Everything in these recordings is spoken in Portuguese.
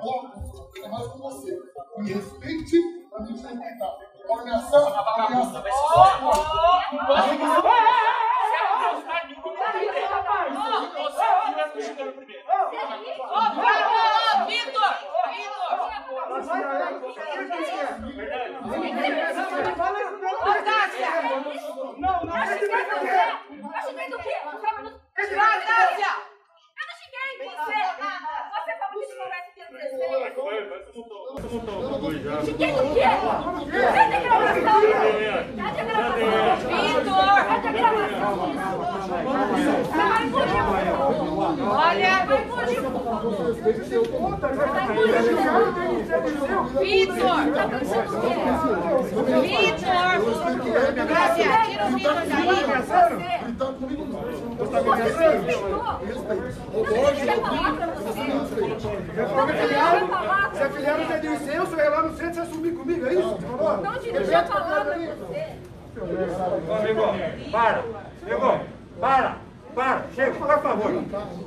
bloco, ainda mais com você. Me respeite pra me respeitar. A ameaça, a ameaça. A gente Vitor! Ô, Tássia! Não, não, Eu xinguei não. você! Eu xinguei do quê? Eu xinguei Vai, Tássia! Eu não xinguei você! Você falou que conversa que eu Xinguei do quê? Cadê a gravação? Cadê a gravação? Vitor! Cadê a gravação? Vai fugir, Olha, vai fugir, Vitor! Tá pensando o quê? Vitor! Tássia, tira o Vitor daí! Gritar comigo não. Você me respeitou! Hoje eu pra você? Você é falar É filiado do Dirceu, você vai lá no centro, você vai subir comigo, é isso? Você falou? Não dirigi a palavra pra você. Ô, amigo, para. Amigo, para. Para, chega, por favor.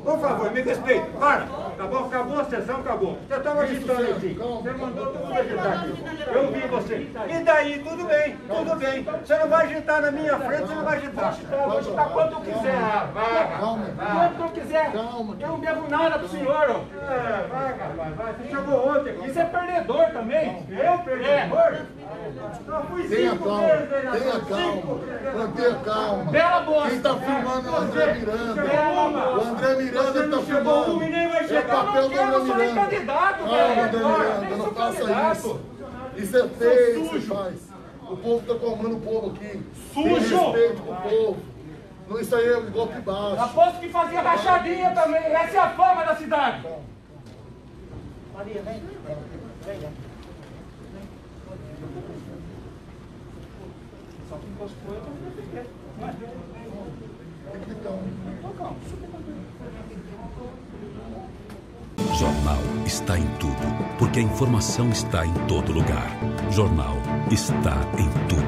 Por favor, me respeite. Para. Acabou, acabou a sessão, acabou. Você estava agitando aqui. Você mandou todo mundo agitar aqui. Eu vi você. E daí, tudo bem, tudo bem. Você não vai agitar na minha frente, você não vai agitar. Eu vou agitar quanto eu quiser. Calma. Quanto eu quiser. Calma. Eu não devo nada pro senhor. ó. É, vai, rapaz, vai. Você chegou ontem aqui. Isso é perdedor também. Eu, perdedor? Eu fui Tenha cinco calma, vezes, tenha Cinco. calma, mantenha calma. Bela bosta. Quem está filmando é o André Miranda. O André Miranda está filmando. É papel do Eu não André sou nem Miranda. candidato, Calma, velho. André Miranda, não faça isso. Isso é feio que você faz. O povo está comando o povo aqui. Tem Sujo. respeito com o povo. Não, isso aí é um golpe baixo. Aposto que fazia rachadinha também. Essa é a fama da cidade. Jornal está em tudo, porque a informação está em todo lugar. Jornal está em tudo.